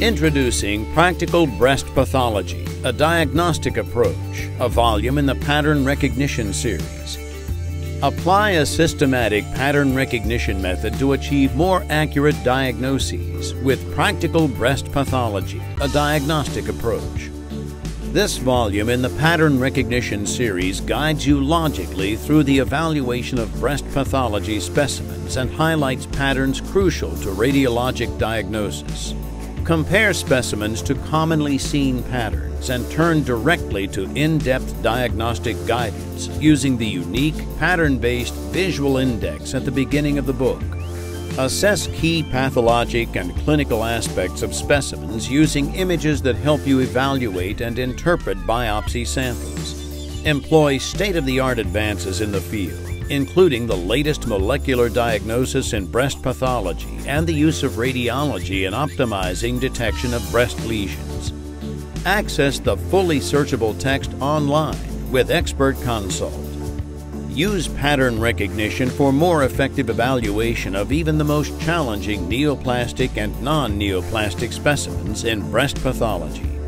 Introducing Practical Breast Pathology, a diagnostic approach, a volume in the Pattern Recognition series. Apply a systematic pattern recognition method to achieve more accurate diagnoses with Practical Breast Pathology, a diagnostic approach. This volume in the Pattern Recognition series guides you logically through the evaluation of breast pathology specimens and highlights patterns crucial to radiologic diagnosis. Compare specimens to commonly seen patterns and turn directly to in-depth diagnostic guidance using the unique pattern-based visual index at the beginning of the book. Assess key pathologic and clinical aspects of specimens using images that help you evaluate and interpret biopsy samples. Employ state-of-the-art advances in the field including the latest molecular diagnosis in breast pathology and the use of radiology in optimizing detection of breast lesions. Access the fully searchable text online with Expert Consult. Use pattern recognition for more effective evaluation of even the most challenging neoplastic and non-neoplastic specimens in breast pathology.